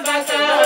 basa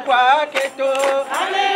Babela tu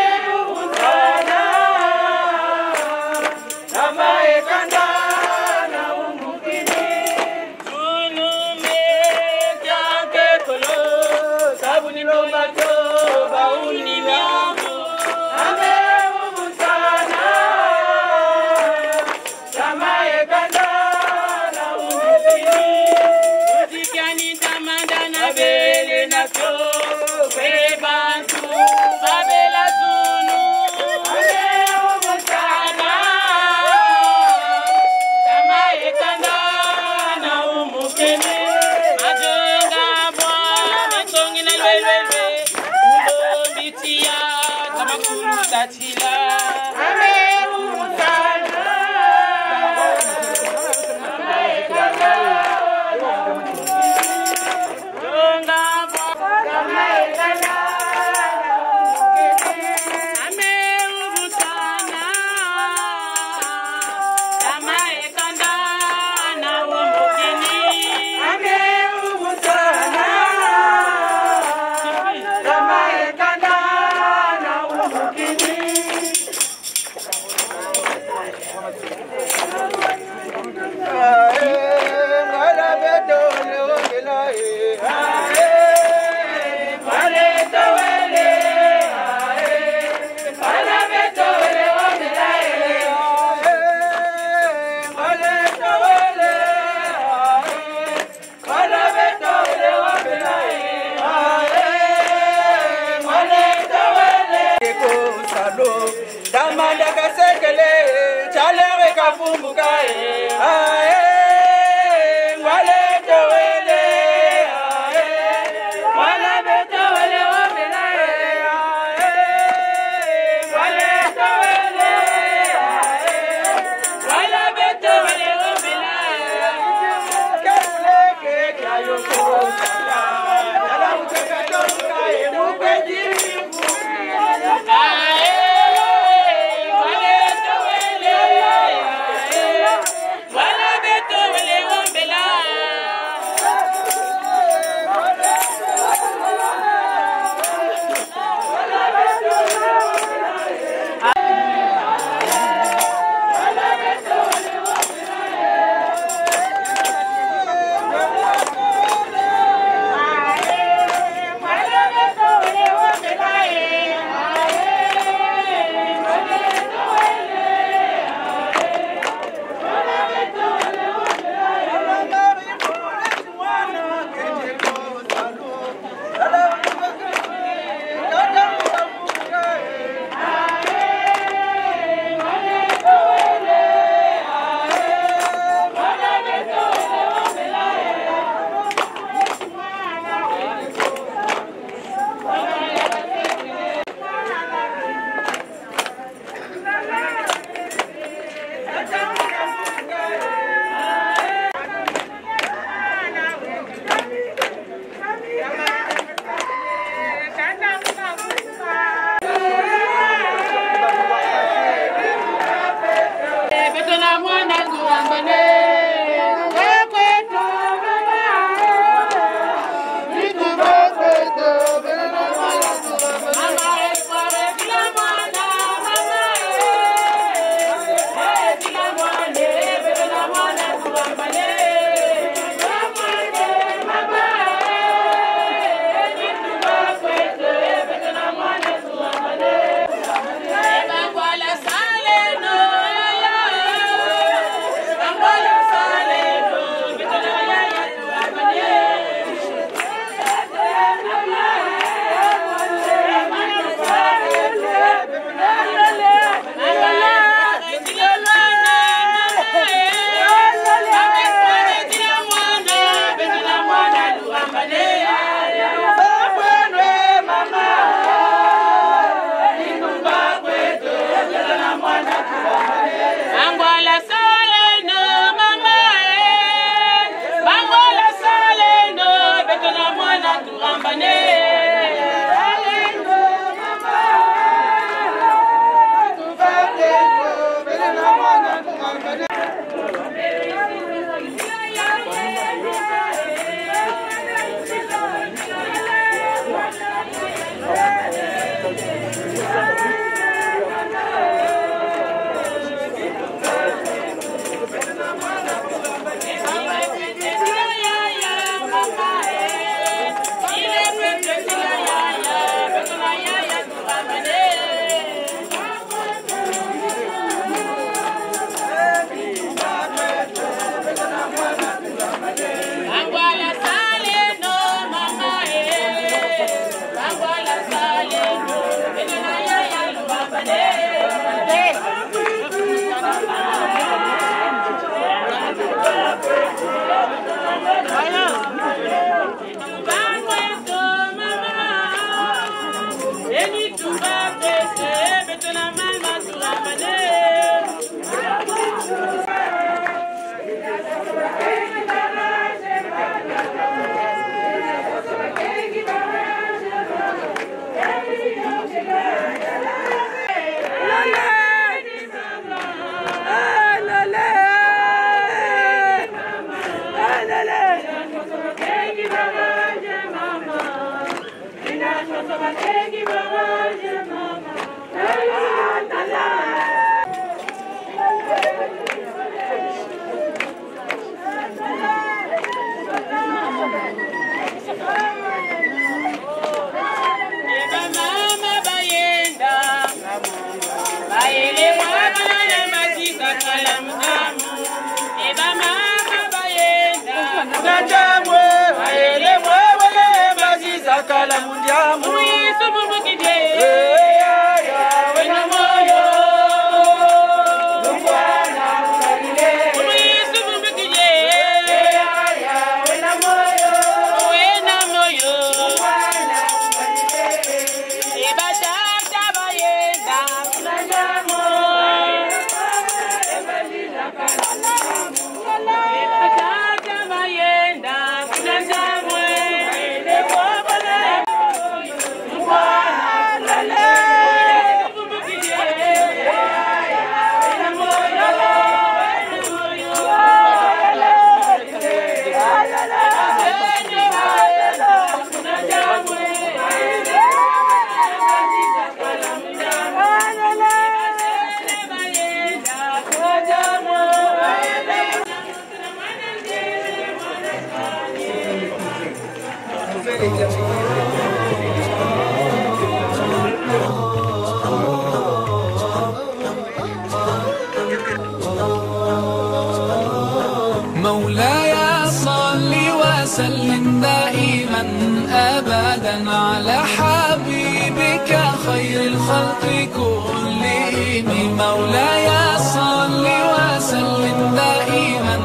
مولاي صل وسلم دائما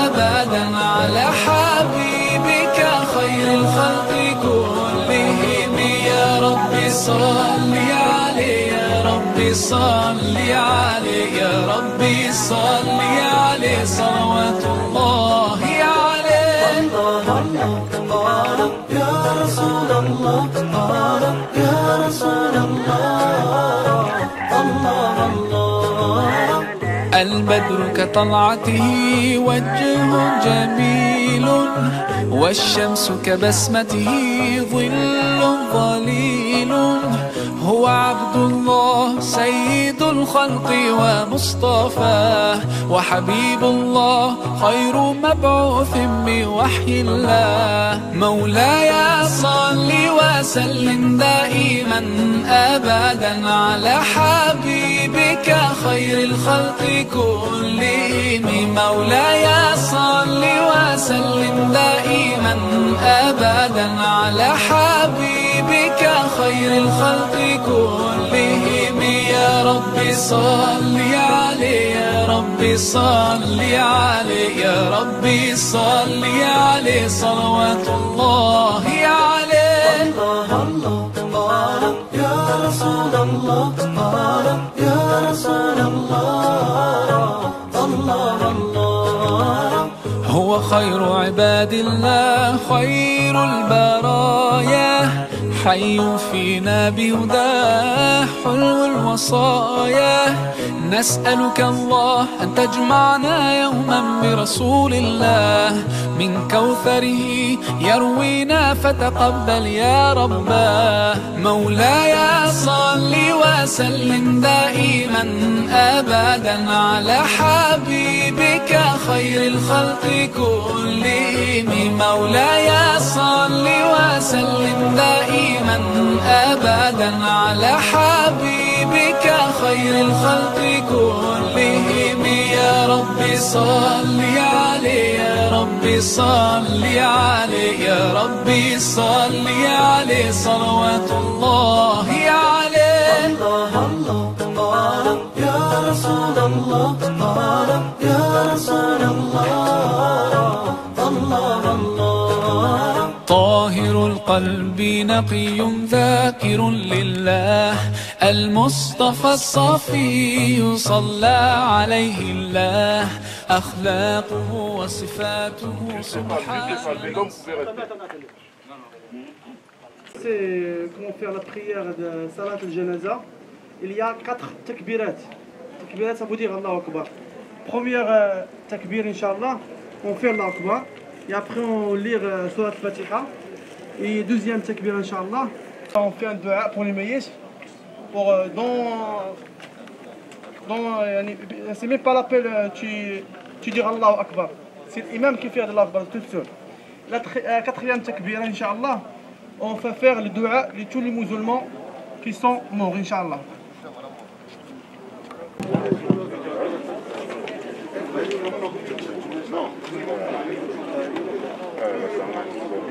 ابدا على حبيبك خير الخلق كلهم. يا رب صل عليه يا رب صل عليه يا رب صل عليه. صلوات الله عليه. البدر كطلعته وجه جميل والشمس كبسمته ظل ظليل هو عبد الله سيد الخلق ومصطفاه وحبيب الله خير مبعوث بوحي الله. مولاي صل وسلم دائما ابدا على حبيبك خير الخلق كلهم. مولاي صل وسلم دائما ابدا على حبيبك خير الخلق كلهم. يا ربي صلي عليه يا ربي صلي عليه يا ربي صلي عليه صلوات الله عليه. الله يا رسول الله يا رسول الله الله الله هو خير عباد الله خير البرايا. حي فينا بهداه حلو الوصايا. نسألك الله أن تجمعنا يوما برسول الله. من كوثره يروينا فتقبل يا رباه مولاي صل وسلم دائما أبدا على حبيبك خير الخلق كلهم. مولاي صل وسلم دائما أبدا على حبيبك خير الخلق كلهم. يا رب صل عليه يا رب صل عليه يا رب صل عليه صلوات الله القلب نقي ذاكر لله المصطفى الصفي صلى عليه الله أخلاقه وصفاته سبحان C'est comment faire la prière de Salat al-Janaza. Il y a quatre takbirat. Takbirat, ça veut dire Allah Akbar. Première euh, takbir, Inch'Allah, on fait Allah Akbar. Et après, on lit euh, Surat al-Fatiha. Et deuxième takbir, Inch'Allah, On fait un dua pour les maïs. Pour, euh, dans, dans, euh, c'est même pas l'appel, euh, tu, tu diras Allahu Akbar. C'est l'imam qui fait Allahu Akbar tout seul. La euh, quatrième takbira, Inch'Allah, on fait faire le dua de tous les musulmans qui sont morts, Inch'Allah.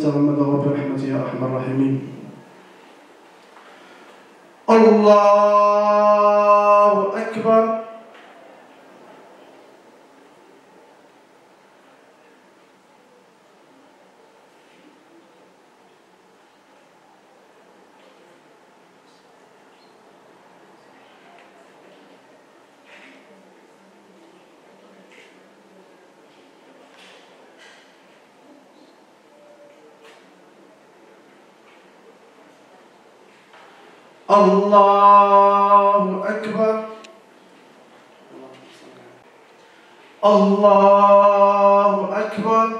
يتغمده برحمته يا أرحم الراحمين. الله أكبر الله أكبر. الله أكبر.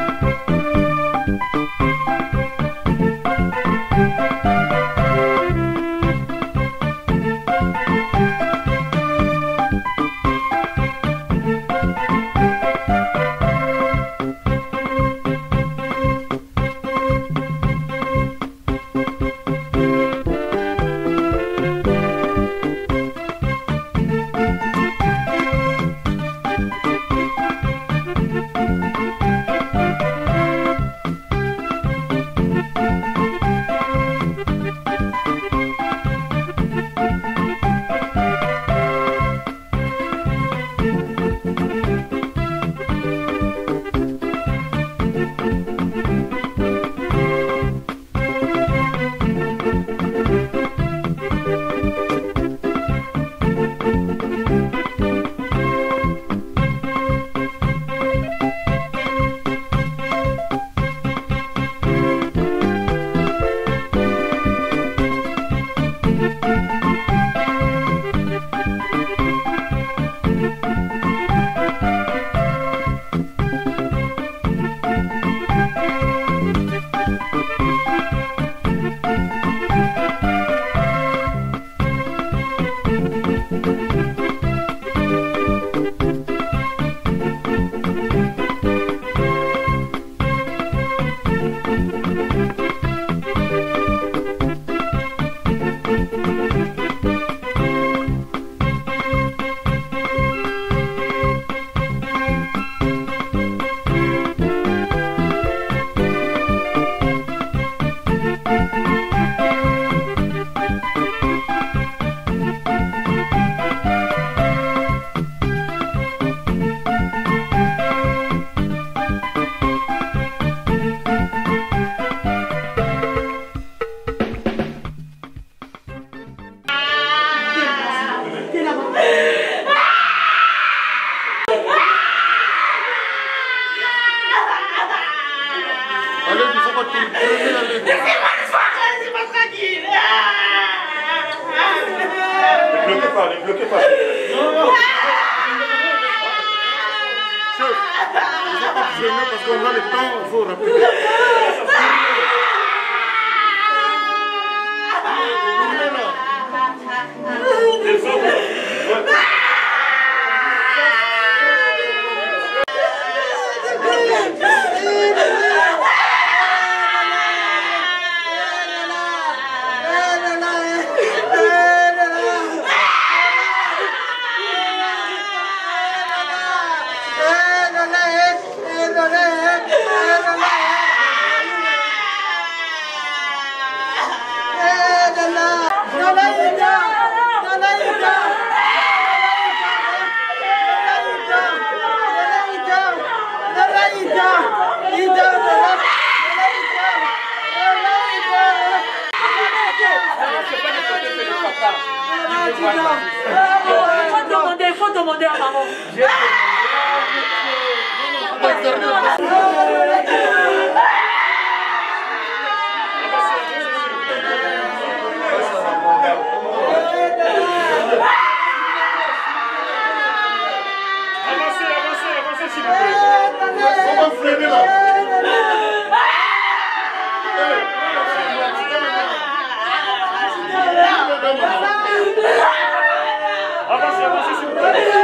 faut demander, il faut demander à maman. Come on. Apa sih apa sih sebenarnya?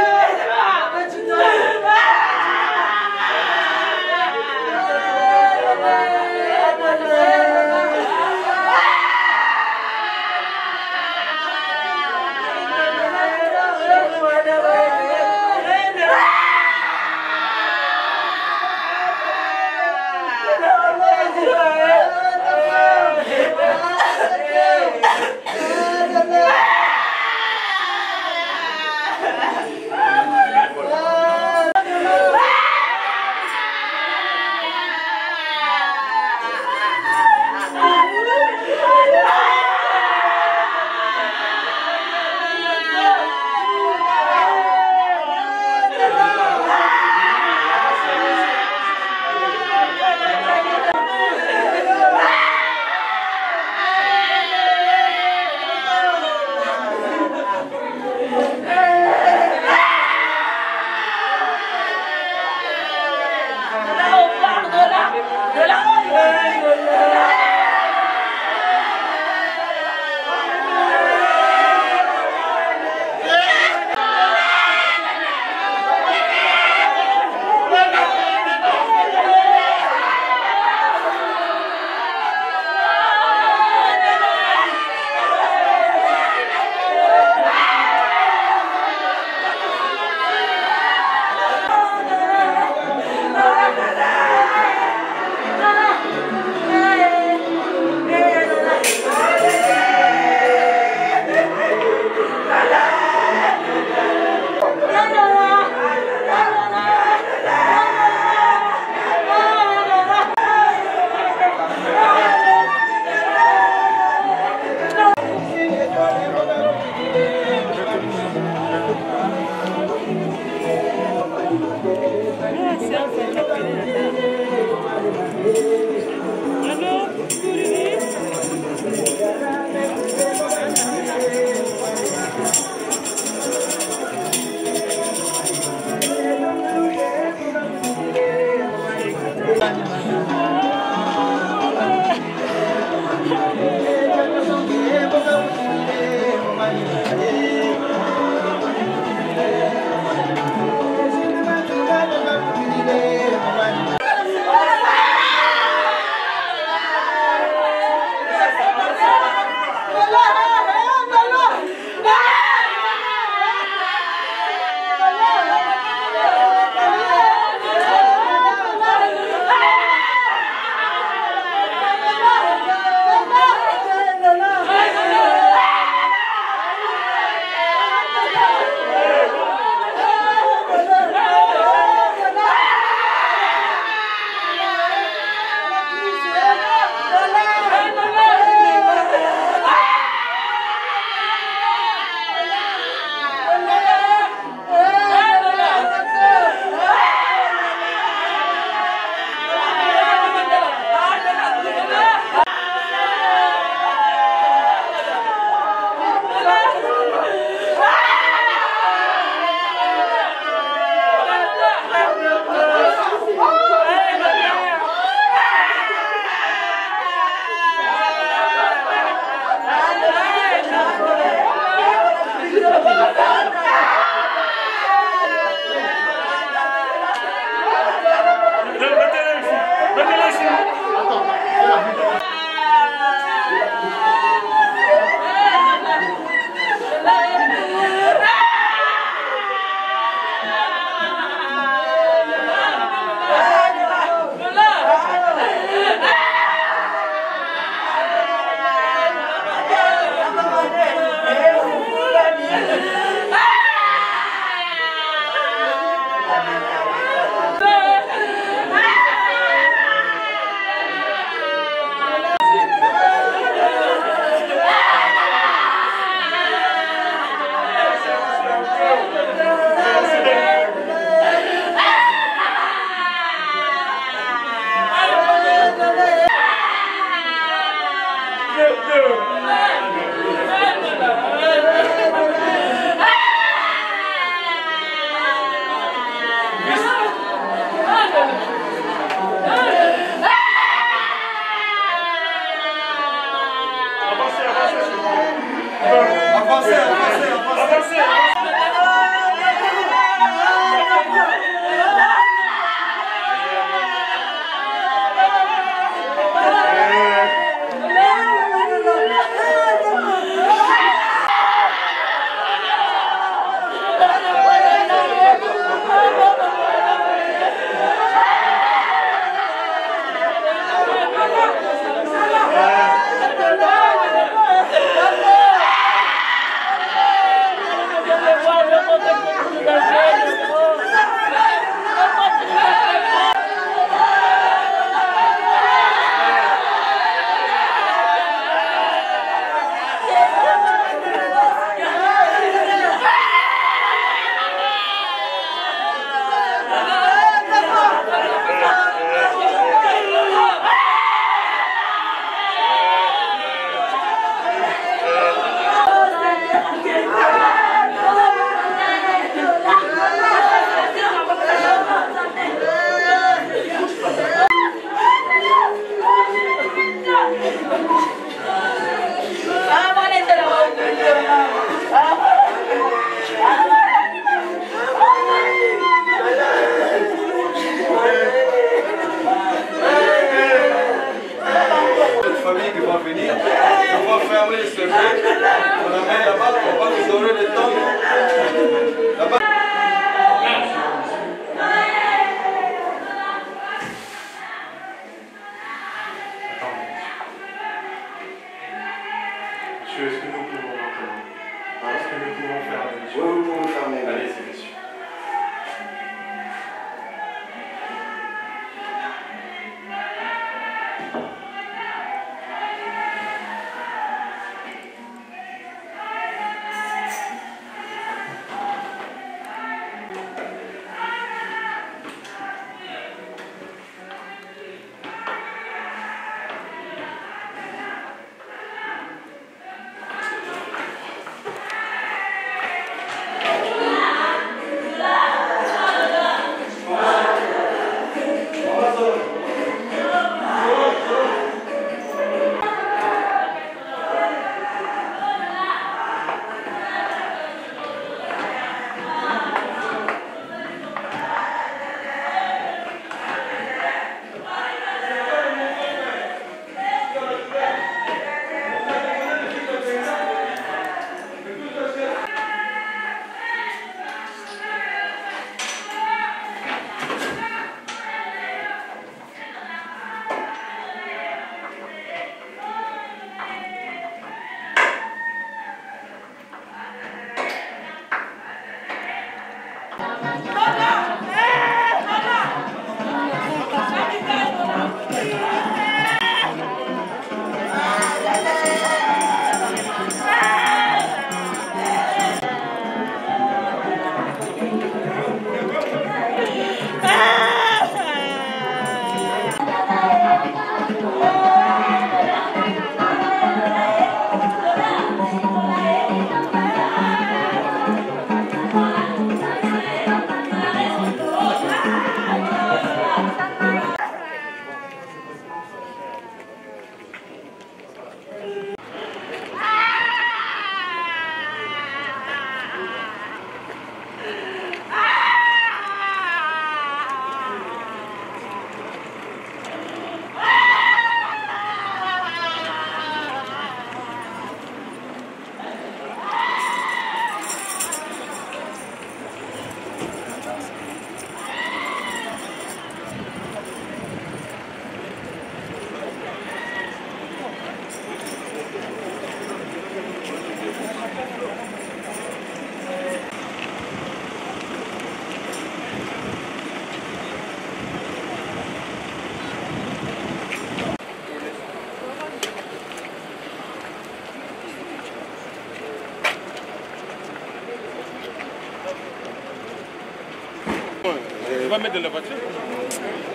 Mohamed de la voiture.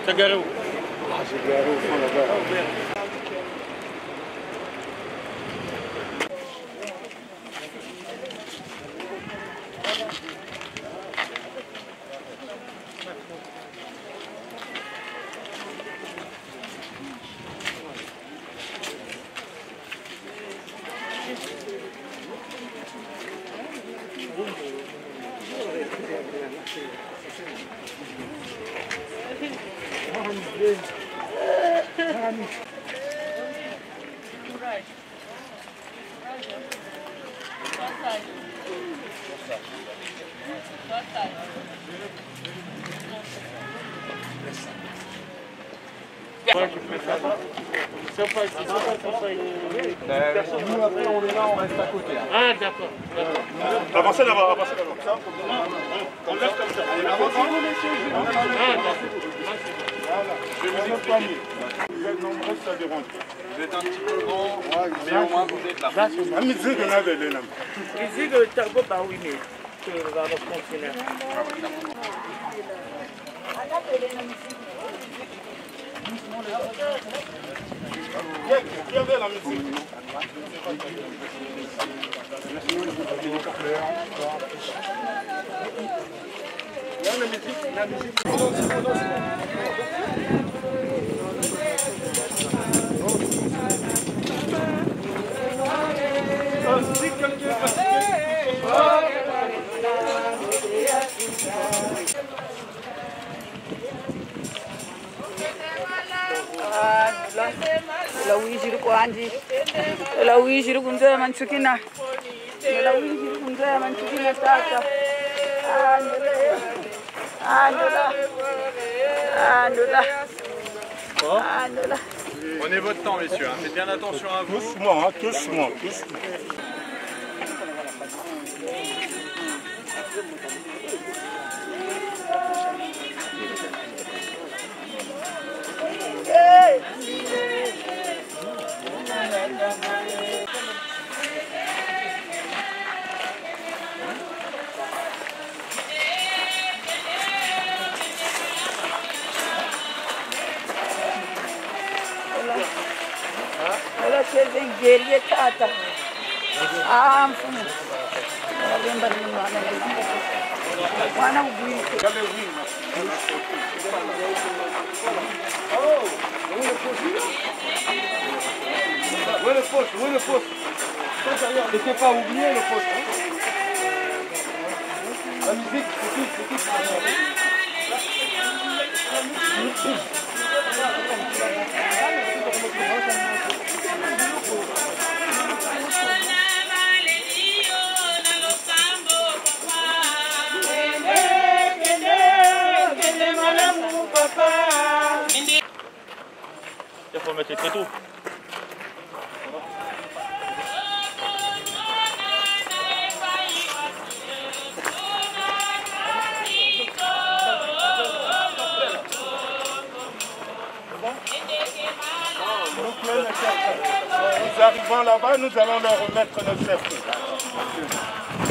T'as garé où Ah, j'ai garé au fond là-bas. Gracias. manchukina Prenez votre temps, messieurs. Hein. Bien attention à vous. Doucement, hein. doucement, sengerie tata ah mfumo alemba ni mwana mwana ubwike Où est le poste Où est le poste Ne faut pas oublier le poste. hein. La musique, c'est qui C'est qui Il faut mettre les tréteaux. Nous arrivons là-bas, nous allons leur remettre nos cercles.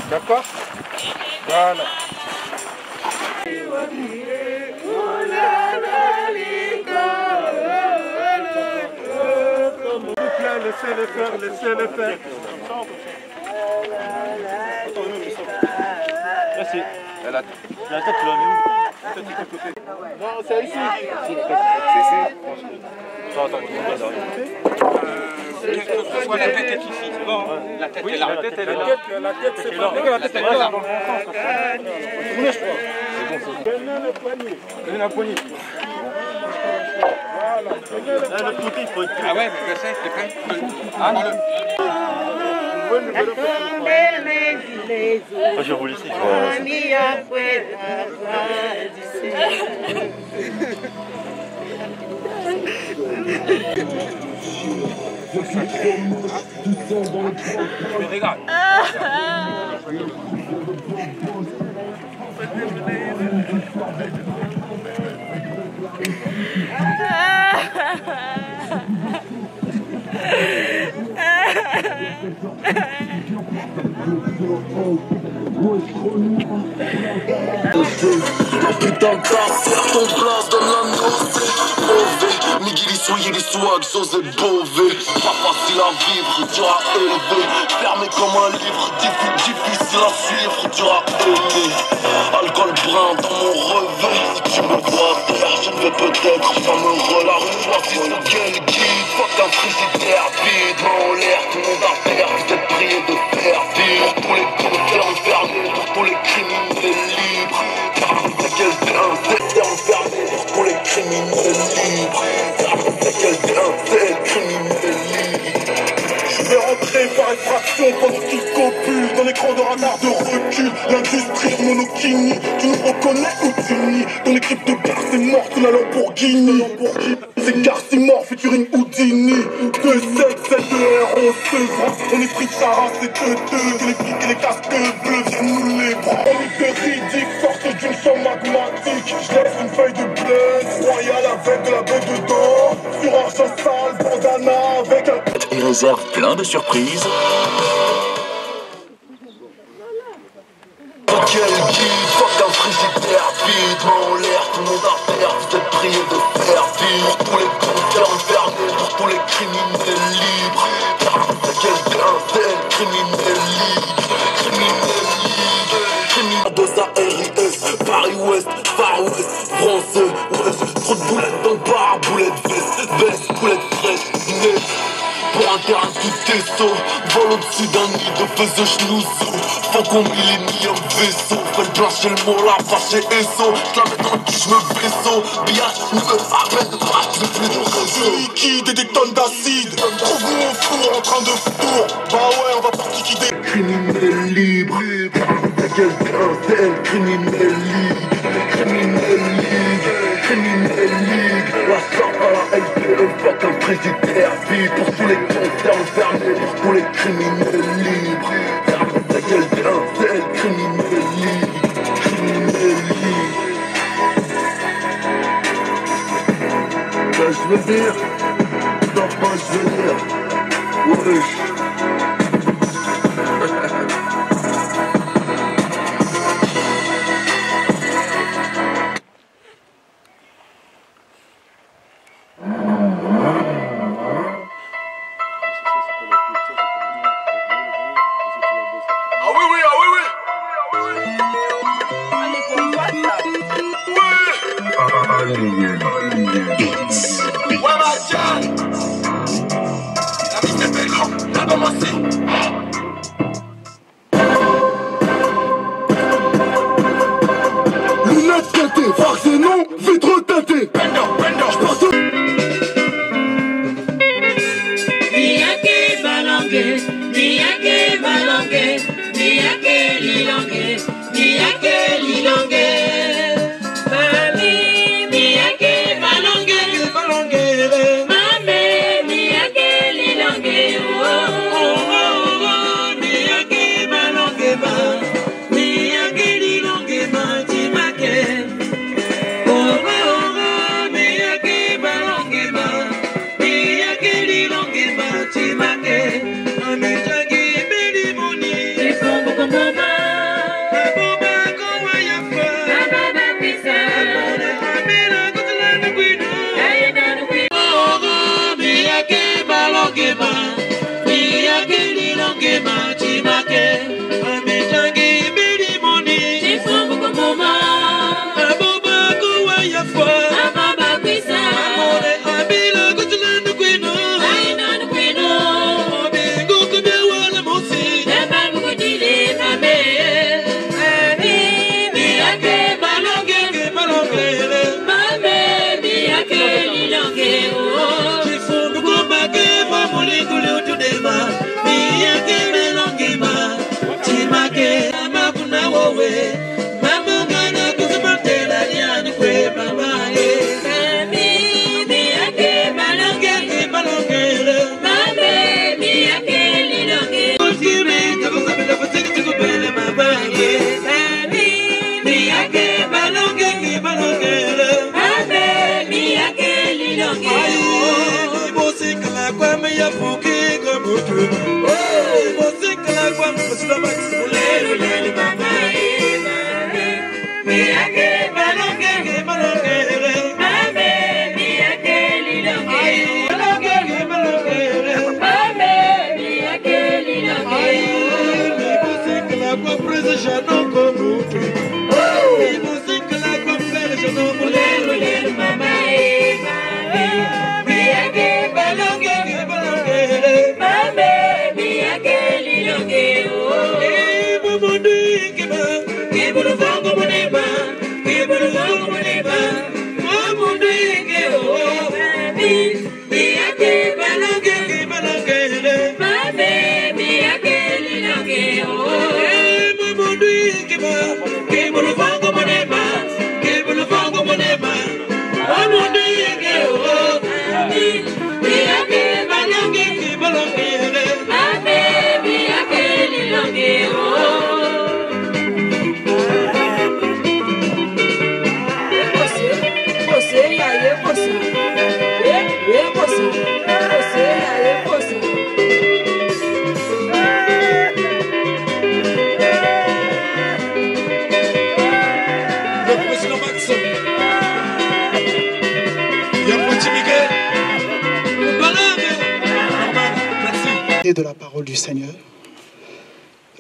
D'accord Voilà. Laissez-les faire, laissez-les faire. Merci. La tête, tu l'as mis Non, c'est ici. Attends, attends, attends. La tête est ici, c'est bon. La tête est là. La tête, elle est La là. tête, la tête, c'est La est là. Tournez, je crois. Tenez le poignet. Tenez la poignée. Tenez le Là, l'autre côté, il faut être. Ah ouais, mais je sais, t'es prêt Ah, le... Je ici. je vois. Mais regarde. Putain d'affaire, ton place donne la nausée Nigiri soyez les swags, osez beauvais Pas facile à vivre, dur à élever Fermé comme un livre, diffi- difficile à suivre, dur à aimer Alcool brun dans mon réveil Si tu me vois faire, je vais peut-être pas me relâcher fuck un frigidaire vide Main en l'air, tout le monde a perdu d'être prié de faire vivre Pour les compteurs enfermés, pour les criminels libres. Car c'est quel bien, enfermé pour les criminels libres. Car c'est quel bien, c'est criminel libre. Je vais rentrer par effraction pendant qu'ils copulent Dans l'écran de radar de recul Tu nous reconnais ou tu nies Ton équipe de gare c'est mort sous la Lamborghini. C'est Garcimore, featuring Houdini. Que c'est que cette heure on se On est pris de sa race et que deux. Que les flics et les casques bleus viennent nous les bras On est véridique, sorte d'une somme magmatique Je laisse une feuille de bleu royale avec de la baie dedans Sur argent sale, bandana avec un Il réserve plein de surprises de faire vivre Pour les compteurs enfermés, pour les criminels libres. Car c'est quel bien, c'est criminel libre Criminel libre Criminel de sa RIS Paris Ouest, Far West, français, Ouest. Trop de boulettes dans le bar, boulettes veste Veste, boulettes fraîches, pour un terrain tout testo Vol au-dessus d'un nid de faiseux schnouzou Faucon millénium vaisseau. Fait blanchir le mot la fâché ESSO J'la mets dans le cul, j'me vaisseau. Billage, ne me appelle pas, j'vais plus de réseau liquide et des tonnes d'acide. Trouve-nous au four en train de four Bah ouais on va pas liquider Criminel libre. Quelqu'un, c'est elle, criminel libre. Criminel libre. Criminel fuck un frigidaire vide Pour tous les compteurs enfermés, pour les criminels libres. C'est quelqu'un, c'est elle, criminel libre Criminel. Libre Ben je veux dire Non pas je veux dire. Wesh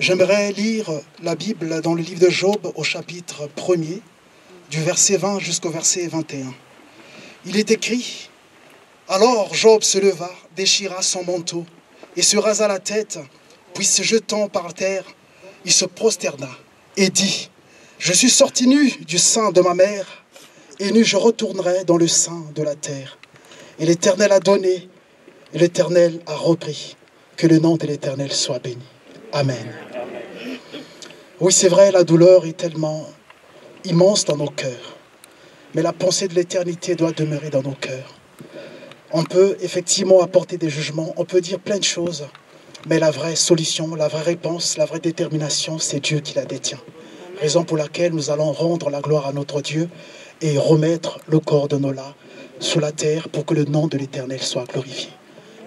J'aimerais lire la Bible dans le livre de Job au chapitre 1er, du verset 20 jusqu'au verset 21. Il est écrit, Alors Job se leva, déchira son manteau et se rasa la tête, puis se jetant par terre, il se prosterna et dit, Je suis sorti nu du sein de ma mère, et nu je retournerai dans le sein de la terre. Et l'Éternel a donné, et l'Éternel a repris. Que le nom de l'Éternel soit béni. Amen. Oui, c'est vrai, la douleur est tellement immense dans nos cœurs. Mais la pensée de l'éternité doit demeurer dans nos cœurs. On peut effectivement apporter des jugements, on peut dire plein de choses, mais la vraie solution, la vraie réponse, la vraie détermination, c'est Dieu qui la détient. Raison pour laquelle nous allons rendre la gloire à notre Dieu et remettre le corps de Nola sous la terre pour que le nom de l'Éternel soit glorifié.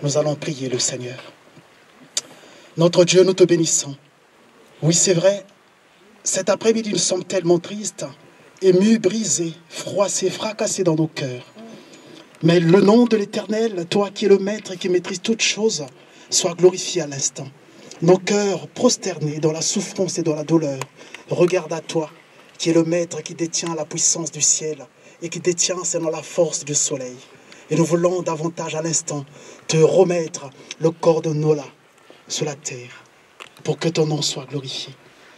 Nous allons prier le Seigneur. Notre Dieu, nous te bénissons. Oui, c'est vrai, cet après-midi, nous sommes tellement tristes, émus, brisés, froissés, fracassés dans nos cœurs. Mais le nom de l'Éternel, toi qui es le Maître et qui maîtrise toutes choses, soit glorifié à l'instant. Nos cœurs prosternés dans la souffrance et dans la douleur, regarde à toi, qui es le Maître qui détient la puissance du ciel et qui détient, Seigneur, la force du soleil. Et nous voulons davantage à l'instant te remettre le corps de Nola sur la terre pour que ton nom soit glorifié.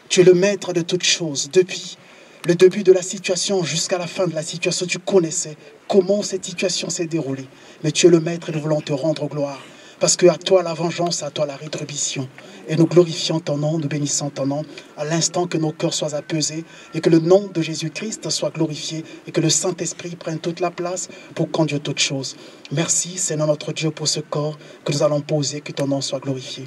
Tu es le maître de toutes choses. Depuis le début de la situation jusqu'à la fin de la situation, tu connaissais comment cette situation s'est déroulée. Mais tu es le maître et nous voulons te rendre gloire. Parce que à toi la vengeance, à toi la rétribution. Et nous glorifions ton nom, nous bénissons ton nom, à l'instant que nos cœurs soient apaisés et que le nom de Jésus-Christ soit glorifié et que le Saint-Esprit prenne toute la place pour conduire toutes choses. Merci, Seigneur notre Dieu, pour ce corps que nous allons poser, que ton nom soit glorifié.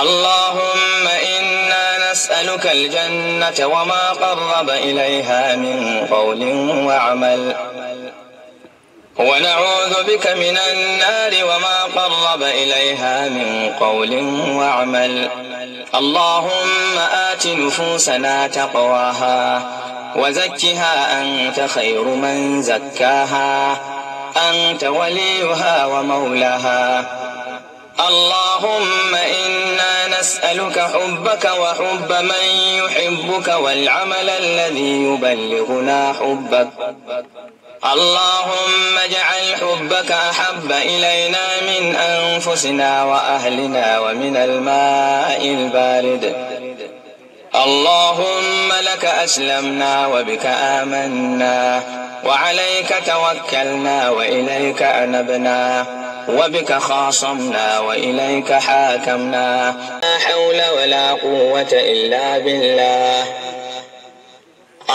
اللهم إنا نسألك الجنة وما قرب إليها من قول وعمل. ونعوذ بك من النار وما قرب إليها من قول وعمل. اللهم آت نفوسنا تقواها وزكها أنت خير من زكاها. أنت وليها ومولاها. اللهم إنا نسألك حبك وحب من يحبك والعمل الذي يبلغنا حبك. اللهم اجعل حبك أحب إلينا من أنفسنا وأهلنا ومن الماء البارد. اللهم لك أسلمنا وبك آمنا وعليك توكلنا وإليك أنبنا وبك خاصمنا وإليك حاكمنا. لا حول ولا قوة إلا بالله.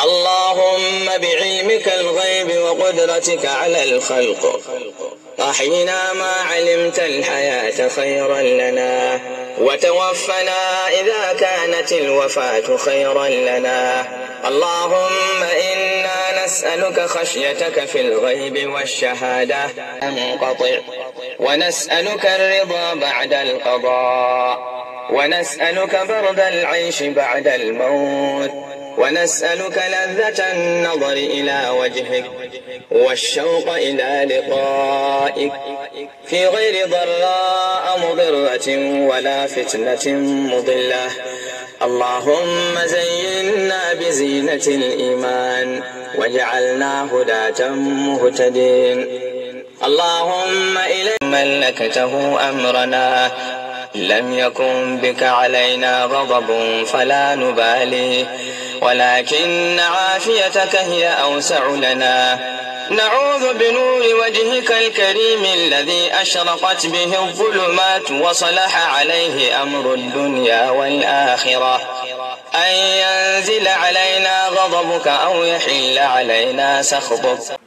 اللهم بعلمك الغيب وقدرتك على الخلق. أحينا ما علمت الحياة خيرا لنا وتوفنا إذا كانت الوفاة خيرا لنا. اللهم إنا نسألك خشيتك في الغيب والشهادة. منقطع ونسألك الرضا بعد القضاء. ونسألك برد العيش بعد الموت. ونسألك لذة النظر إلى وجهك والشوق إلى لقائك في غير ضراء مضرة ولا فتنة مضلة. اللهم زينا بزينة الإيمان واجعلنا هداة مهتدين. اللهم إليك ملكته أمرنا. لم يكن بك علينا غضب فلا نبالي. ولكن عافيتك هي أوسع لنا. نعوذ بنور وجهك الكريم الذي أشرقت به الظلمات وصلح عليه أمر الدنيا والآخرة. أن ينزل علينا غضبك أو يحل علينا سخطك.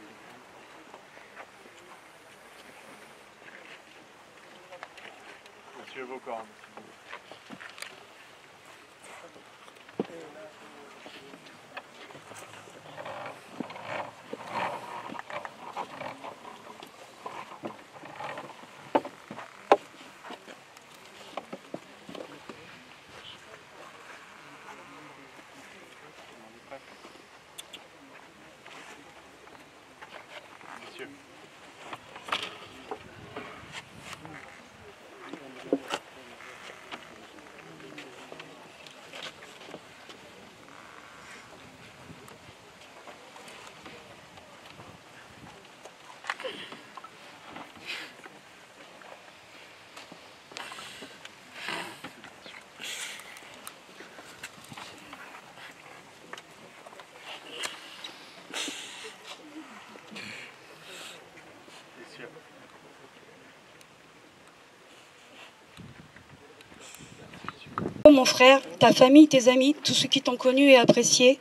Mon frère, ta famille, tes amis, tous ceux qui t'ont connu et apprécié,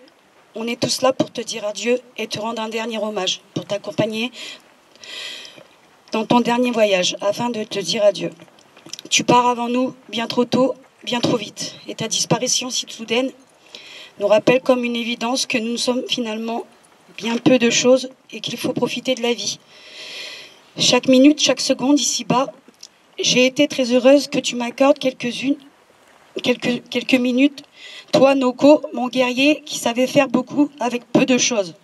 on est tous là pour te dire adieu et te rendre un dernier hommage, pour t'accompagner dans ton dernier voyage, afin de te dire adieu. Tu pars avant nous, bien trop tôt, bien trop vite, et ta disparition si soudaine nous rappelle comme une évidence que nous sommes finalement bien peu de choses et qu'il faut profiter de la vie. Chaque minute, chaque seconde ici-bas, j'ai été très heureuse que tu m'accordes quelques-unes quelques, minutes. Toi, Noko, mon guerrier, qui savait faire beaucoup avec peu de choses.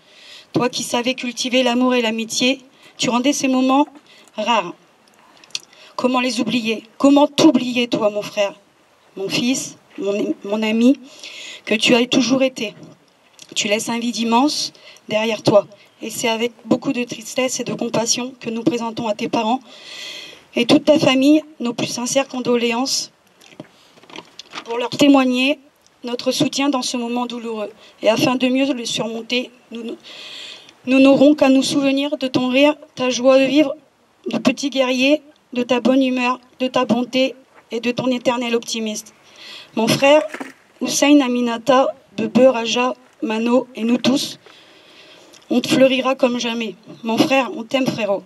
Toi qui savais cultiver l'amour et l'amitié, tu rendais ces moments rares. Comment les oublier? Comment t'oublier, toi, mon frère, mon fils, mon, mon ami, que tu as toujours été Tu laisses un vide immense derrière toi. Et c'est avec beaucoup de tristesse et de compassion que nous présentons à tes parents et toute ta famille nos plus sincères condoléances pour leur témoigner notre soutien dans ce moment douloureux. Et afin de mieux le surmonter, nous n'aurons qu'à nous souvenir de ton rire, ta joie de vivre, de petit guerrier, de ta bonne humeur, de ta bonté et de ton éternel optimiste. Mon frère, Hussein Aminata, Bebe Raja, Mano et nous tous, on te fleurira comme jamais. Mon frère, on t'aime frérot.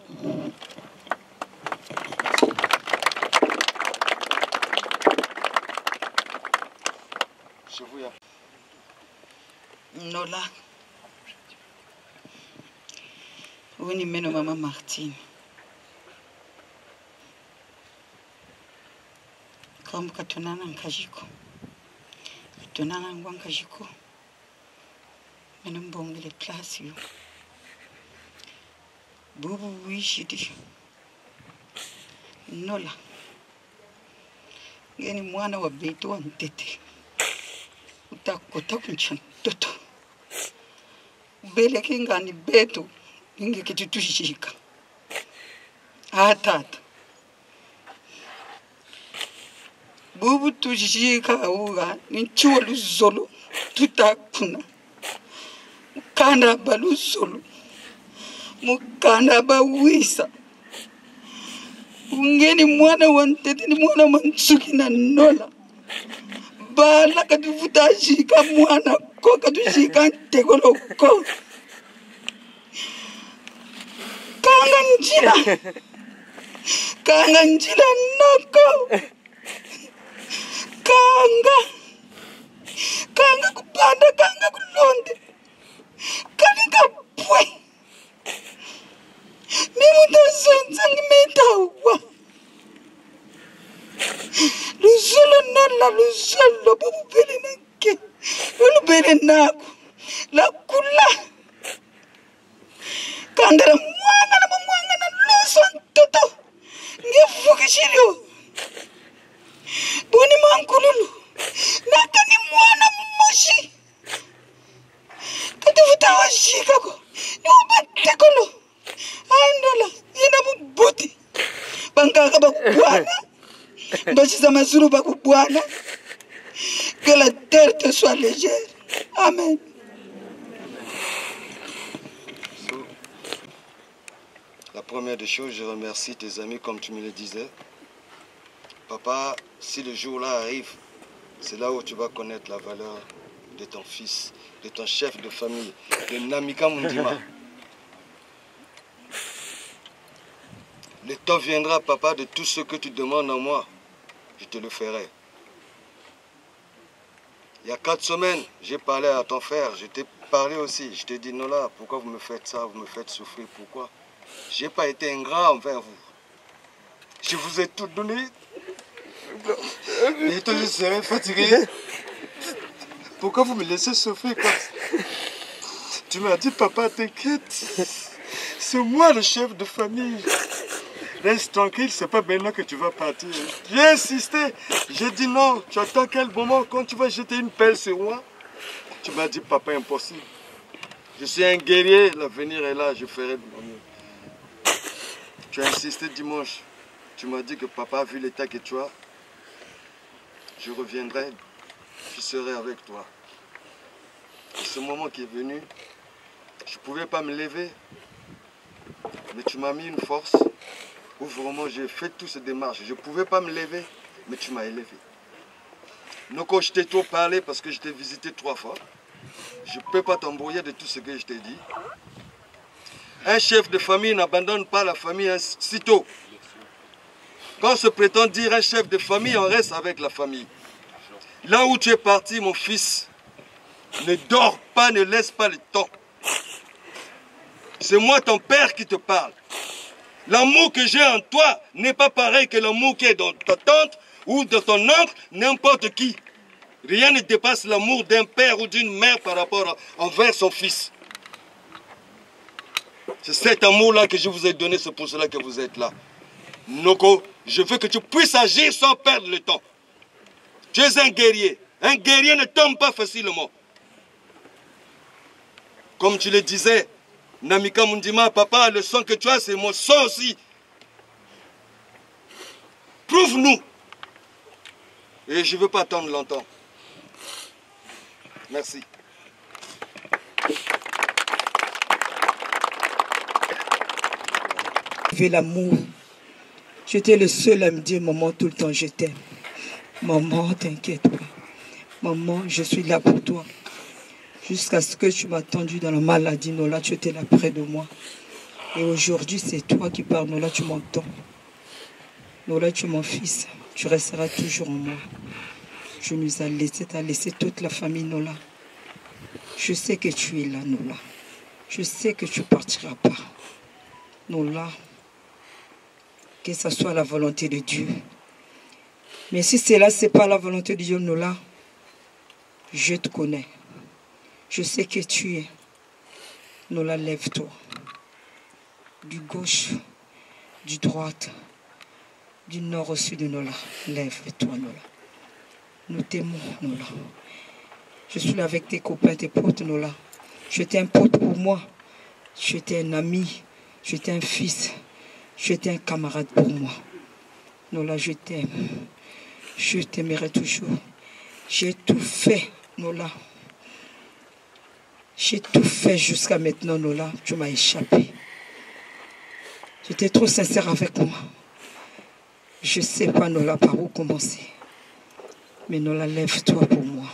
Nola. Ou ni menou maman Martine. Kambu katonana nkajiko. Katonana ngwa nkajiko. Menou mbongile klasi yo. Bubu wishidi. Nola. Ngeni mwana wa beitu wa mtete. Utakota kumcha mtoto. Ubeleke ingani betu ingeketi tushika. Atata. Bubu tushika uga ninchuwa luzolo tutakuna. Mukanda ba luzolo. Mukanda ba wisa. Ungeni mwana wa ntete ni mwana wa nsuki na nola. bala katuvuta shika mwana ko katushika nteko loko kanga njila kanga njila noko. Kanga kanga kupanda kanga kulonde. Kanikapwe mimutazonzangi metawa luzolo nala luzolo bobubele nake lolubele nako lakula kandela mwangana bomwangana luso ntoto ngevukishirio buni mankululu natani mwana moshi katuvutawashikako niubatekolo andola yena mubuti bangaka bakwana Que la terre te soit légère. Amen. La première des choses, je remercie tes amis comme tu me le disais. Papa, si le jour-là arrive, c'est là où tu vas connaître la valeur de ton fils, de ton chef de famille, de Namika Mundima. Le temps viendra, papa, de tout ce que tu demandes à moi, je te le ferai. Il y a quatre semaines, j'ai parlé à ton frère, je t'ai parlé aussi. Je t'ai dit, Nola, pourquoi vous me faites ça, vous me faites souffrir, pourquoi? Je n'ai pas été ingrat envers vous. Je vous ai tout donné. Et toi, je serais fatigué. Pourquoi vous me laissez souffrir comme ça Tu m'as dit, papa, t'inquiète. C'est moi le chef de famille. Reste tranquille, c'est pas maintenant que tu vas partir. J'ai insisté. J'ai dit non. Tu attends quel moment? Quand tu vas jeter une pelle sur moi? Tu m'as dit, papa, impossible. Je suis un guerrier, l'avenir est là, je ferai de mon mieux. Tu as insisté dimanche. Tu m'as dit que papa, vu l'état que tu as, je reviendrai, je serai avec toi. Et ce moment qui est venu, je ne pouvais pas me lever, mais tu m'as mis une force où vraiment j'ai fait toutes ces démarches. Je ne pouvais pas me lever, mais tu m'as élevé. Noko, je t'ai trop parlé parce que je t'ai visité trois fois. Je ne peux pas t'embrouiller de tout ce que je t'ai dit. Un chef de famille n'abandonne pas la famille sitôt. Quand on se prétend dire un chef de famille, on reste avec la famille. Là où tu es parti, mon fils, ne dors pas, ne laisse pas le temps. C'est moi ton père qui te parle. L'amour que j'ai en toi n'est pas pareil que l'amour qui est dans ta tante ou de ton oncle, n'importe qui. Rien ne dépasse l'amour d'un père ou d'une mère par rapport envers son fils. C'est cet amour-là que je vous ai donné, c'est pour cela que vous êtes là. Noko, je veux que tu puisses agir sans perdre le temps. Tu es un guerrier. Un guerrier ne tombe pas facilement. Comme tu le disais, Namika Mundima, papa, le sang que tu as, c'est mon sang aussi. Prouve-nous. Et je ne veux pas attendre longtemps. Merci. L'amour. J'étais le seul à me dire, maman, tout le temps, je t'aime. Maman, t'inquiète pas. Maman, je suis là pour toi. Jusqu'à ce que tu m'as attendu dans la maladie, Nola, tu étais là près de moi. Et aujourd'hui, c'est toi qui parles, Nola, tu m'entends. Nola, tu es mon fils. Tu resteras toujours en moi. Je nous ai laissé, t'as laissé toute la famille, Nola. Je sais que tu es là, Nola. Je sais que tu partiras pas. Nola, que ce soit la volonté de Dieu. Mais si cela, ce n'est pas la volonté de Dieu, Nola, je te connais. Je sais que tu es. Nola, lève-toi. Du gauche, du droite, du nord au sud, Nola. Lève-toi, Nola. Nous t'aimons, Nola. Je suis là avec tes copains, tes potes, Nola. Tu étais un pote pour moi. Tu étais un ami. Tu étais un fils. Tu étais un camarade pour moi. Nola, je t'aime. Je t'aimerai toujours. J'ai tout fait, Nola. J'ai tout fait jusqu'à maintenant, Nola. Tu m'as échappé. J'étais trop sincère avec moi. Je ne sais pas, Nola, par où commencer. Mais Nola, lève-toi pour moi.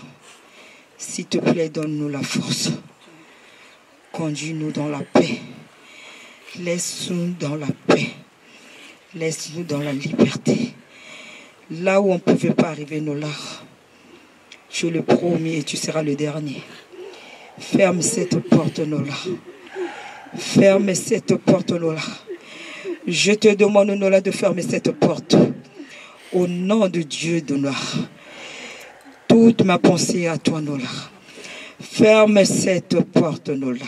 S'il te plaît, donne-nous la force. Conduis-nous dans la paix. Laisse-nous dans la paix. Laisse-nous dans la liberté. Là où on ne pouvait pas arriver, Nola. Je le promets et tu seras le dernier. Ferme cette porte, Nola. Ferme cette porte, Nola. Je te demande, Nola, de fermer cette porte. Au nom de Dieu, Nola. Toute ma pensée à toi, Nola. Ferme cette porte, Nola.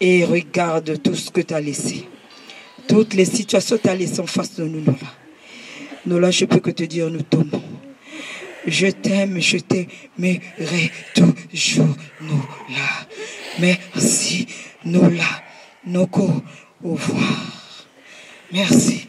Et regarde tout ce que tu as laissé. Toutes les situations que tu as laissées en face de nous, Nola. Nola, je peux que te dire, nous t'aimons. Je t'aime, je t'aimerai toujours, Nola. Merci, Nola. Noko, au revoir. Merci.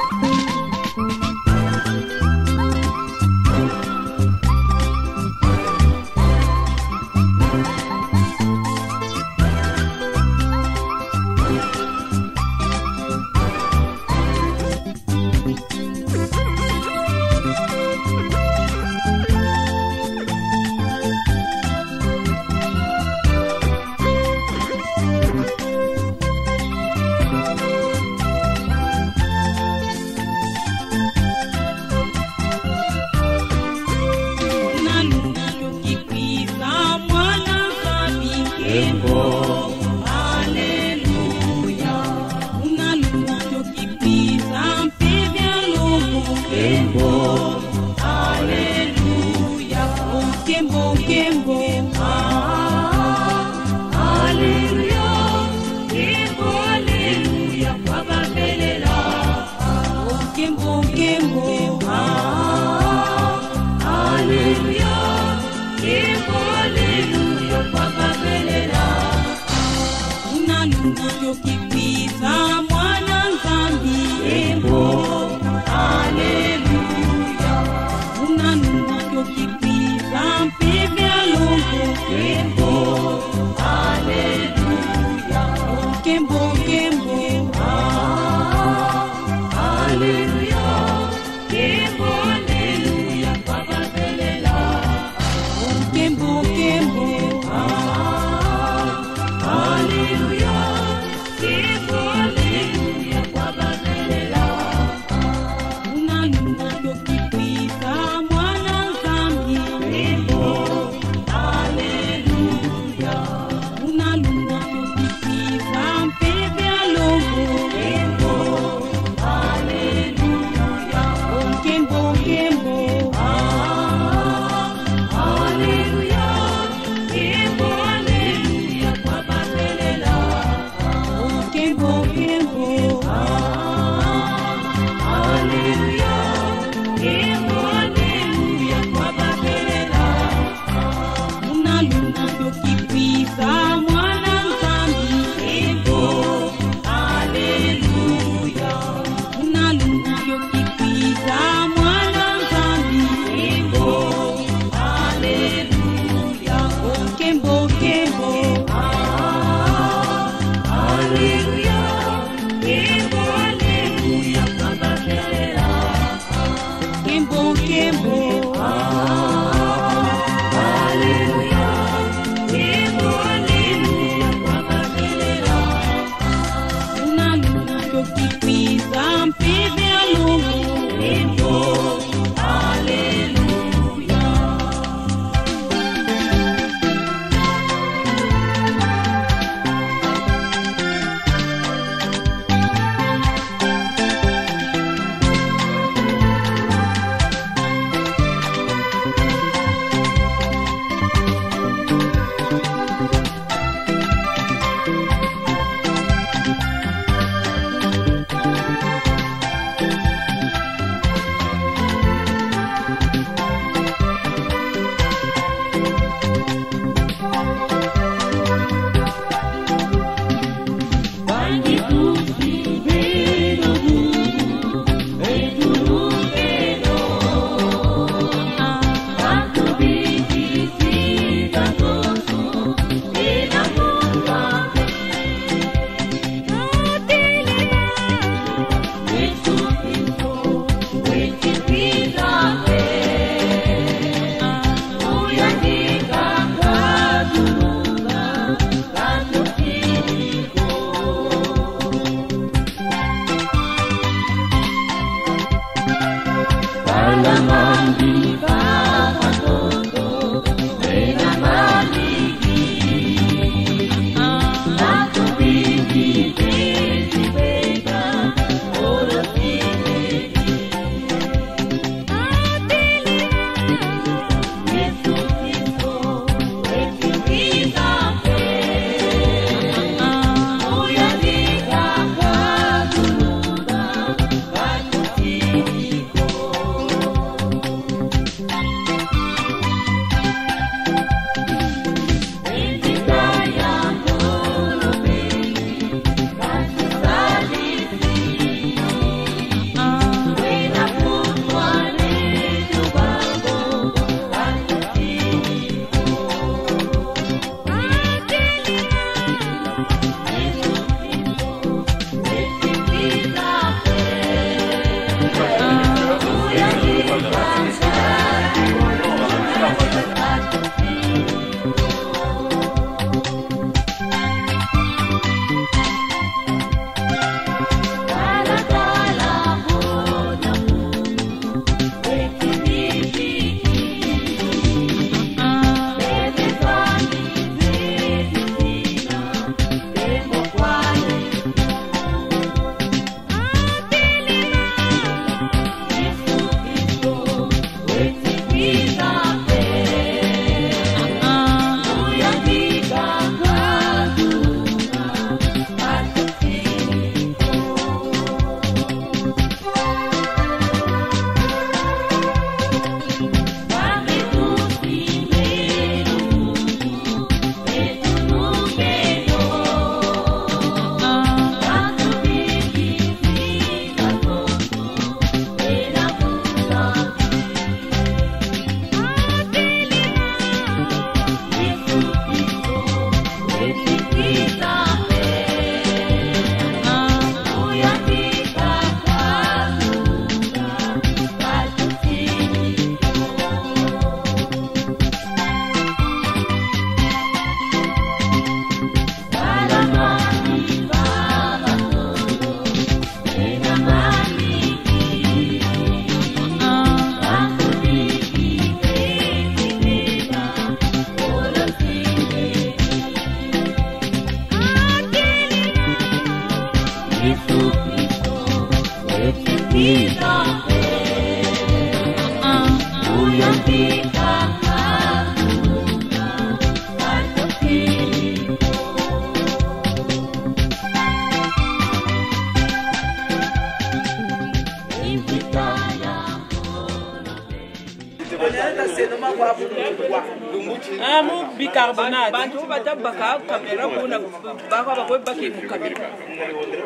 baki mokabi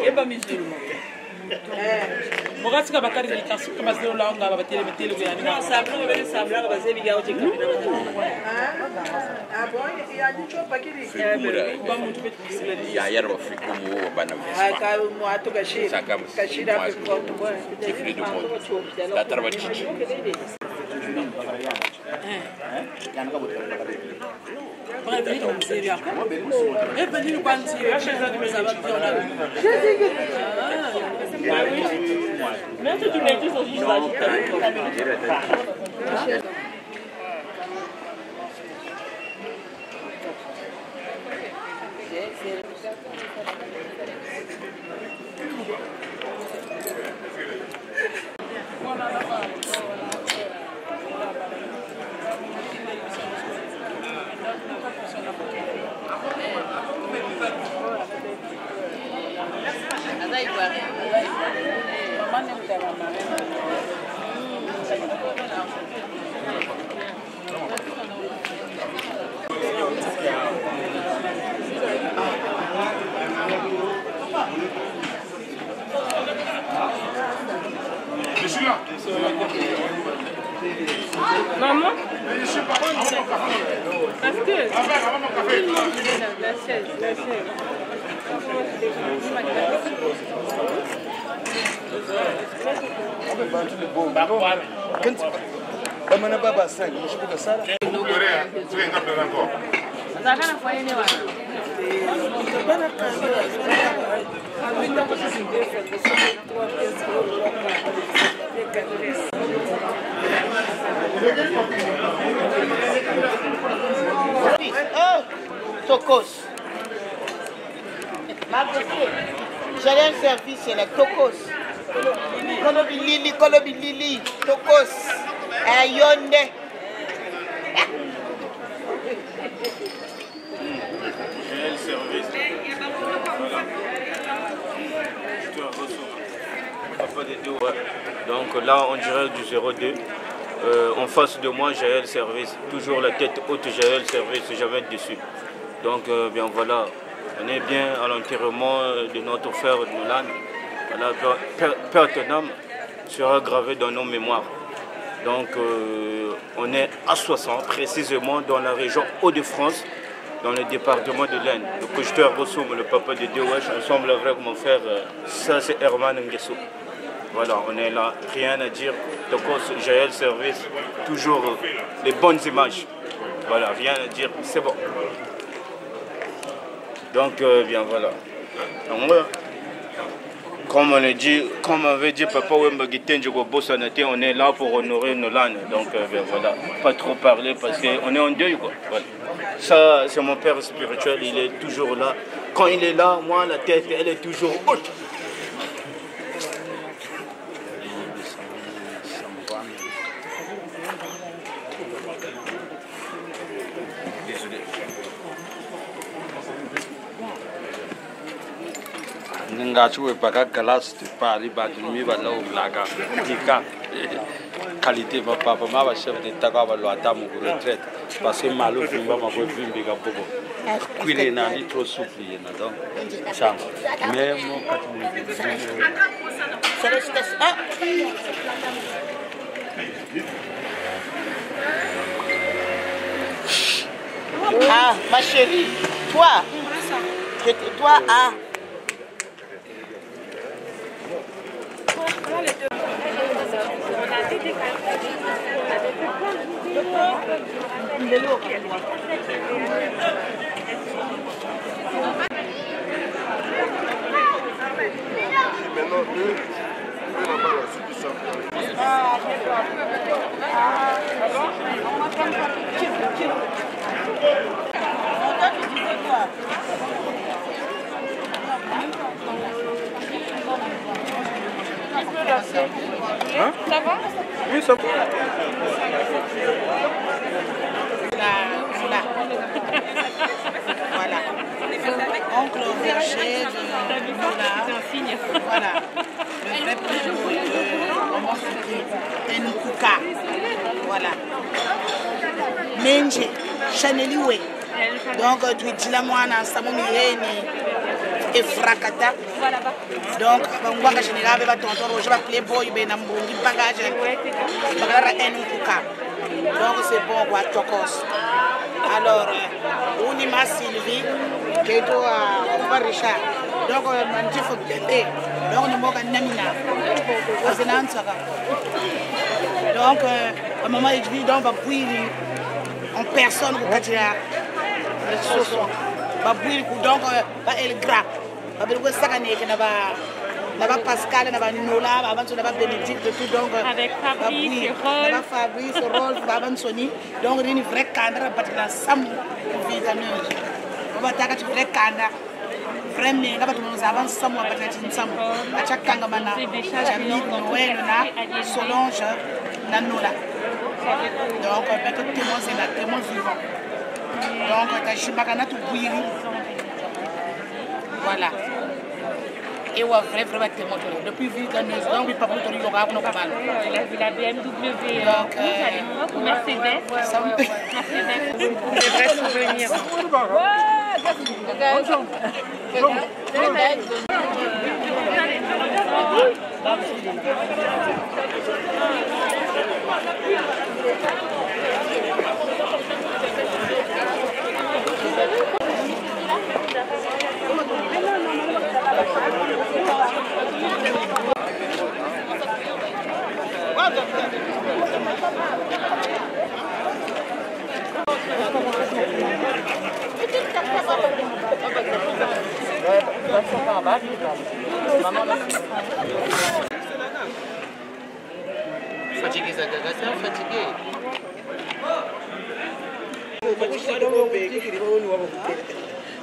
yeba musulma moga sika bakariri kasika bazelo laonga babatelemi teleko yayar mafrika mo wabana mesakafri du monde latar bacici tu sur juste Je suis là. Maman Je suis pas avant mon café. Parce que... Avant mon café. La chaise, la chaise. bamana ba ba sang mo shibuka sala Oh, Tokos. Ma beauté. J'allais un service, c'est la Tokos. Kolobi Lili, Kolobi Lili, Tokos. Ayonde. J'ai le service. Papa des deux, ouais. Donc là, on dirait du 02. Euh, en j'ai le service. Toujours la tête haute, j'ai le service, jamais dessus. Donc, euh, bien voilà, on est bien à l'enterrement de notre frère Nolan. Voilà, Père- Tonam sera gravé dans nos mémoires. Donc, euh, on est à 60, précisément dans la région Hauts-de-France, dans le département de l'Aisne. Le cocheteur Rossoum, le papa de Dieu, wesh, ensemble avec mon frère, euh, ça c'est Herman Nguesso. Voilà, on est là, rien à dire. Tokos, le service, toujours les bonnes images. Voilà, rien à dire, c'est bon. Donc, euh, bien voilà. Comme on le dit, comme avait dit Papa on est là pour honorer Nolan. Donc euh, ben voilà, pas trop parler parce qu'on est en deuil quoi. Ça, c'est mon père spirituel, il est toujours là. Quand il est là, moi, la tête, elle est toujours haute. Nga ci we baka galas ti pali ba ti mi ba lo blaga dika qualité ba papa ma ba chef de ta ba lo ata mu retraite parce que malo vimba ma ko vimbi ka bobo kwile na ni trop souple na donc chang mais mo kati mu Félicitations. Ah. Ma chérie, toi, que- toi, ah. Maintenant, eux, eux là-bas, là, c'est tout ça. Hein? Ça va? Oui, ça va. Là, là. Voilà. Oncle Roger de Moula. Voilà. Le vrai prénom de Omosuki Nkuka. Voilà. Menje. Chaneliwe. Donc, tu dis la moi, na samu miheni. Efrakata. Donc bangwanga général be batonton roger baplayboy be na mbongi bagage. Donc c'est bon quoi tokos. Alors euh, sylvie kuba richard. Donc manti fo bete donc namina. Donc euh, donc en personne kokatira donc ba elgra babiri ko sakaneke na ba na ba pascal nola ba banso na ba bénédicte tout donc Avec Fabrice, Rolf. na ba fabrice rolf donc rini vrai kanda ra batina samu vitaneuse ba bataka ti vrai kanda. Vrai menga bato monoza ba nsamu ba batina ti nsamu acha kanga mana acha mik noel na solange na nola. Donc témoin c'est la témoin vivant. Donc na tobwiri voilà. Ewa vrai vrai batémoin tolo depuis vitaneuse donc bipapu toli yoka kuno kabana Il a vu la BMW euh, Donc, rouge à euh, l'époque, ou Mercedes. Mercedes. Des vrais souvenirs. fachikiza gagaza fatike Mwenye kwa kwa kwa kwa kwa kwa kwa kwa kwa kwa kwa kwa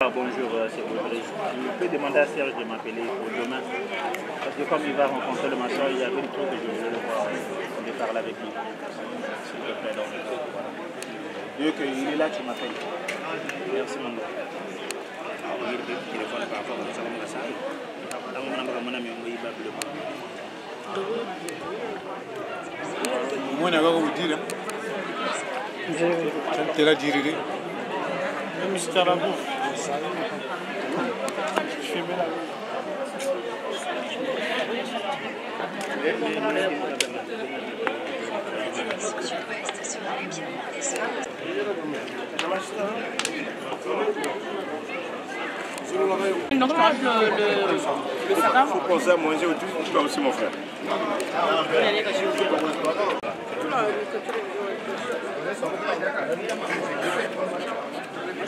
Ah, bonjour, euh, c'est Audrey. Je peux demander à Serge de m'appeler pour demain. Parce que comme il va rencontrer le maçon, il y avait une truc que je voulais le voir, euh, de parler avec lui. S'il te plaît, donc. Voilà. Dieu qu'il est là, tu m'appelles. Merci, mon gars. Il est téléphone par rapport à ça, on va ça. Là, on a mon ami, on va y babler. umwana bakakudira tela dirire Donc, rajoutes le, sapin faut penser à manger tu vas aussi mon frère.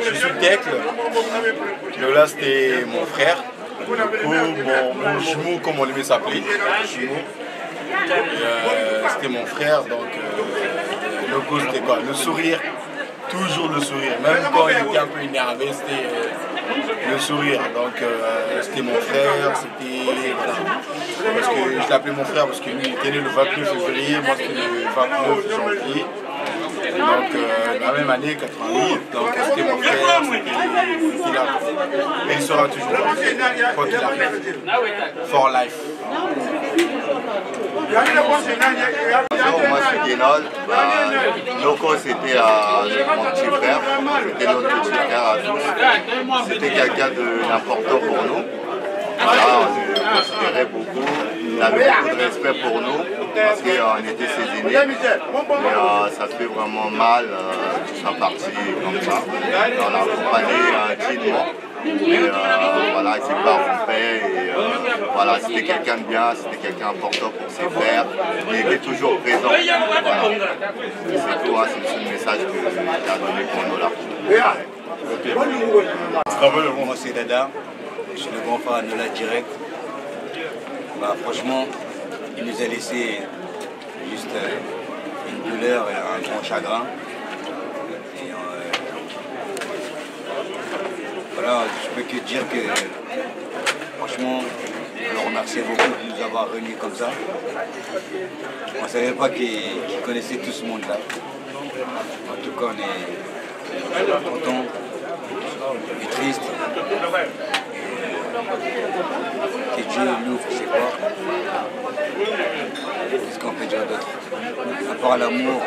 Je suis Decle. Lola, c'était mon frère. Coup, mon, mon jumeau, comme on l'aimait s'appeler. Euh, c'était mon frère, donc euh, le goût, c'était quoi? Le sourire. Toujours le sourire. Même quand il était un peu énervé, c'était euh, le sourire. Donc euh, c'était mon frère, c'était. Voilà. Parce que je l'appelais mon frère parce que lui il était né le 29 février, moi c'était le 29 janvier. Donc euh, la même année, 88, donc c'était mon frère, là. Et il sera toujours là, quoi qu'il arrive. For life. Donc, moi, c'est Guénol. Bah, Loco, c'était à mon petit frère. C'était notre petit frère à tous. C'était quelqu'un de- d'important pour nous. Voilà, on le considérait beaucoup. il avait beaucoup de respect pour nous parce qu'on était ses aînés. Et euh, ça fait vraiment mal euh, soient partis comme ça. On l'a accompagné euh. Et euh, voilà, il part en paix. Et euh, voilà, c'était quelqu'un de bien, c'était quelqu'un important pour ses frères. Il était toujours présent. Voilà. C'est tout, hein, c'est le message qu'il a donné pour nous là. Dada, je suis le grand frère de la direct. Bah, franchement, il nous a laissé juste euh, une douleur et un grand chagrin. Euh, voilà, je peux que dire que franchement, je le remercie beaucoup de nous avoir réunis comme ça. On ne savait pas qu'il qu'il connaissait tout ce monde-là. En tout cas, on est content et triste. Que Dieu ouvre ses portes. Qu'est-ce qu'on peut dire d'autre À part l'amour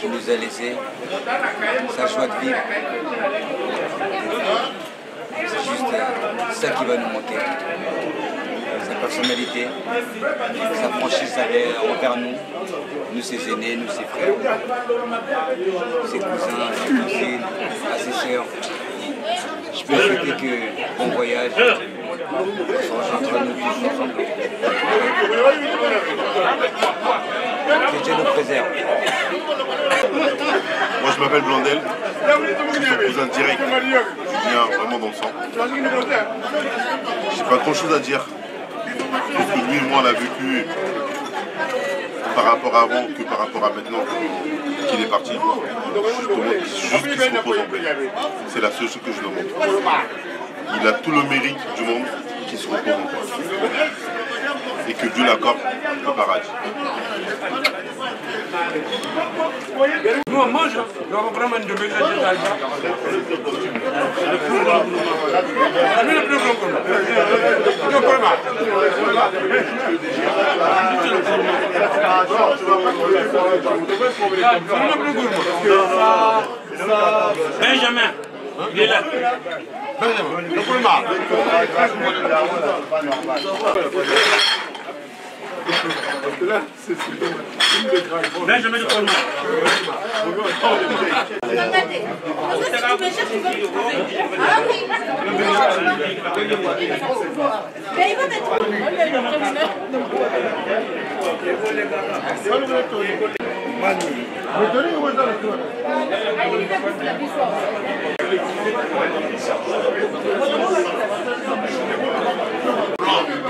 qu'il nous a laissé, sa joie de vivre. C'est juste euh, ça qui va nous manquer. Sa personnalité, sa franchise envers nous, nous ses aînés, nous ses frères, ses cousins, ses cousines, ses sœurs. Je peux souhaiter que bon voyage, rejoindra nous tous ensemble. Que Dieu nous préserve. Moi je m'appelle Blondel, je suis cousin direct, je viens vraiment dans le sang. J'ai pas grand chose à dire, lui et moi on a vécu par rapport à avant que par rapport à maintenant qu'il est parti. Juste qu'il se repose. C'est la seule chose que je demande. Il a tout le mérite du monde qu'il se repose en paix. Et que Dieu l'accorde le paradis. Nous, on mange, on va vraiment une demi-heure de d'Alba. Le plus grand pour moi. La nuit, le plus grand pour moi. Tu es pour moi. C'est le pour moi. Benjamin, il est là. Benjamin, le pour moi. Benjamin, le pour moi.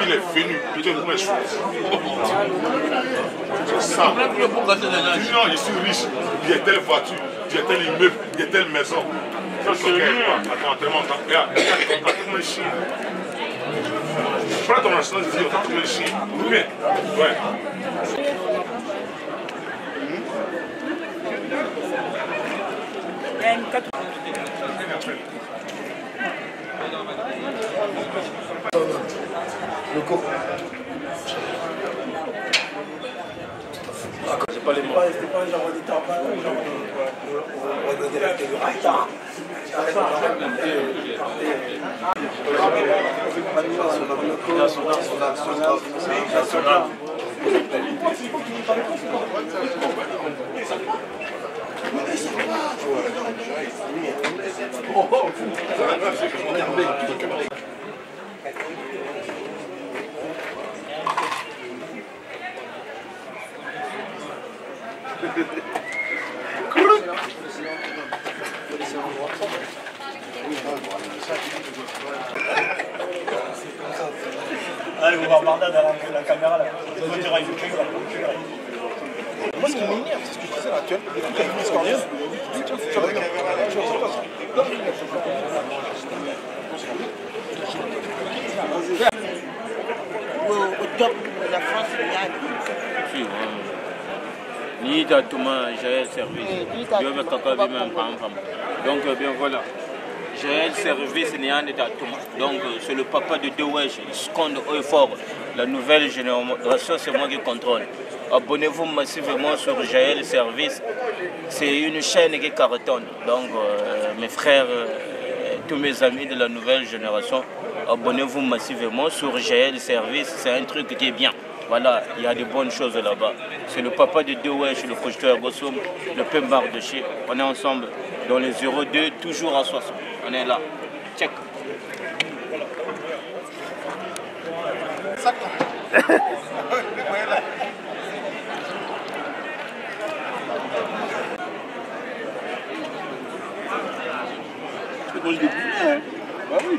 Il est venu, il est une chose. C'est ça. Non, je suis riche, il y a telle voiture, il y a tel immeuble, il y a telle maison. Ça, c'est. Attends. Regarde, regarde, chien. Prends ton trouvé le chien. Bien. Ouais. C'est pas les mots. C'était pas un genre de temps, pas un genre de regarder la télé. Attends Allez, on va dans la caméra là. Moi, ce qui m'énerve, c'est ce que je disais là, tu vois, quand il est scorieuse, tiens, tu regardes, tu regardes, Au, au top de la France, il y a Si. Ni da tuma Jaël Service. Yo be kaka bi même pam. Donc euh, bien voilà. Jaël Service ni ande da tuma. Donc euh, c'est le papa de Dewesh, il sconde haut et fort. La nouvelle génération, c'est moi qui contrôle. Abonnez-vous massivement sur Jaël Service. C'est une chaîne qui cartonne. Donc euh, mes frères, euh, tous mes amis de la nouvelle génération, abonnez-vous massivement sur GL Service, c'est un truc qui est bien. Voilà, il y a des bonnes choses là-bas. C'est le papa de Dewesh, le projeteur Gossoum, le Pembar de chez. On est ensemble dans les 02, toujours à 60. On est là. Check. Hein. Bah oui.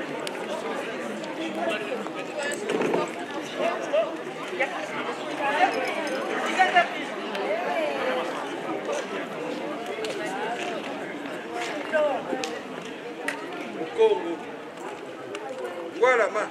Voilà, ma.